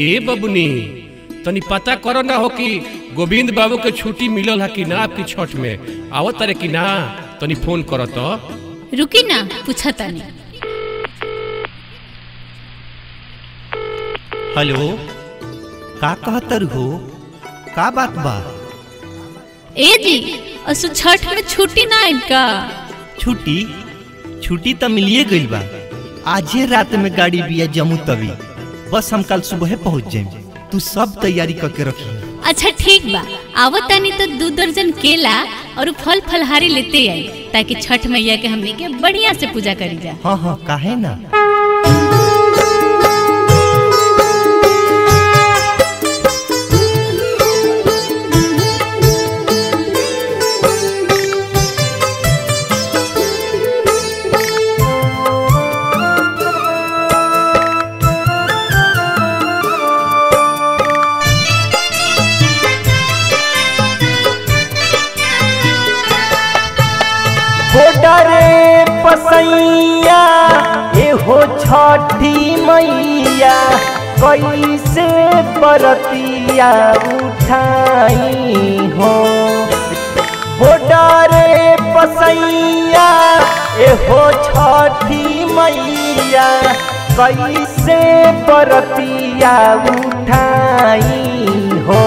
ए बबुनी तनी पता करो ना हो कि गोविंद बाबू के छुट्टी मिलल है कि ना आपकी छठ में? आवत तारे कि ना? तनी फ़ोन करो तो। रुकी ना पूछा तानी हेलो का कहतर हो का बात बा? ए जी असु छठ में छुट्टी ना आइल का? छुट्टी? छुट्टी तो मिलिए गइल बा। आजे रात में गाड़ी बिया जम्मू तभी बस हम कल सुबह पहुँच जाए। तू सब तैयारी करके रखी। अच्छा ठीक बा। आवत तानी तो दो दर्जन केला और फल फलहारी लेते आई ताकि छठ मैया के हमने के बढ़िया से पूजा करी जा। हाँ हाँ काहे ना? डरे पसैया, एहो छठी मैया, कैसे बरतिया उठाई हो डरे पसैया, एहो छठी मैया, कैसे बरतिया उठाई हो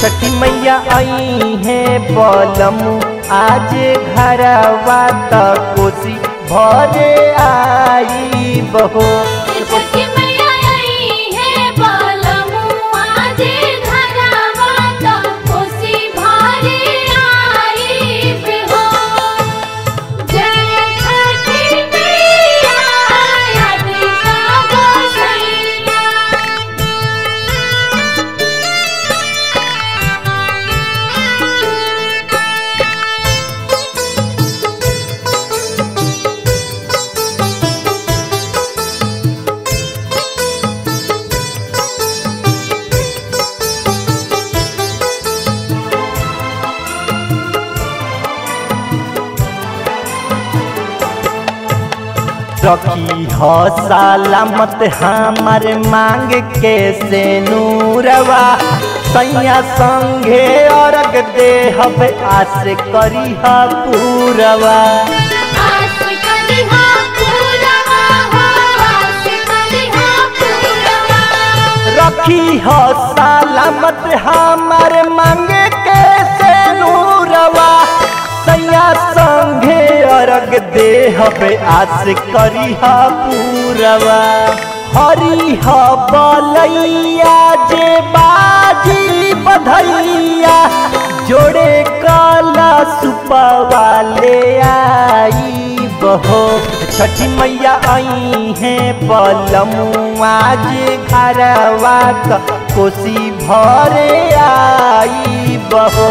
छठी मैया आई है बलम आज घरवा त कोसी भरे आई बहो। रखी हो सलामत हमार मांग के से नूरवा। सैया संगे अर्घ दे हब आस करी ह पूरवा। रखी हो सलामत हमार मांग के से नूरवा। सैया संगे अर्घ दे हबे आस करी ह पूरवा। हरी बलैया जे बाजी बधैया। जोड़े काला सुपवा ले आई बहो। छठी मैया आई है बलम आज घरवा कोसी भरे आई बहो।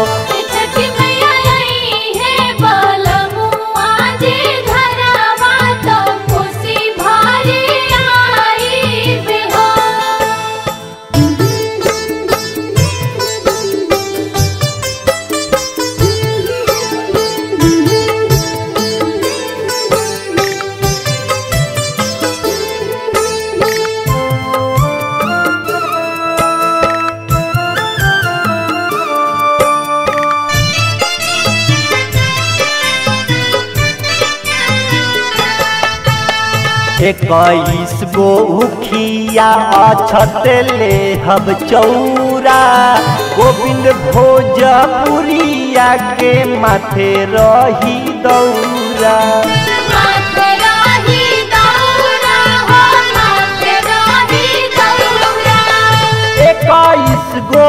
इक्कीस गो उखिया अछत ले हब चौरा। गोविंद भोजपुरिया के माथे रही दौरा। इक्कीस गो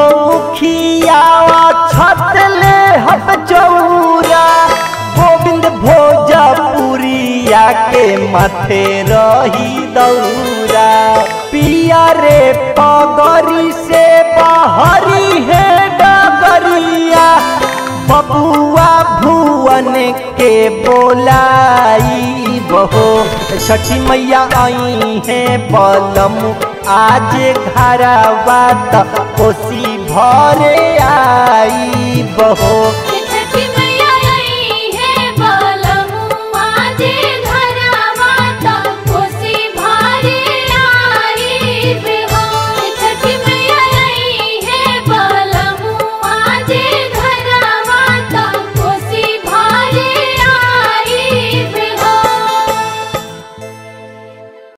भोजपुरिया के माथे रही दौरा। पिया रे पगरी से बहरी है डगरिया। बबुआ भुवन के बोलाई, बहो छठी मैया आई है बलम। आज घरवा त कोसी भरे आई, बहो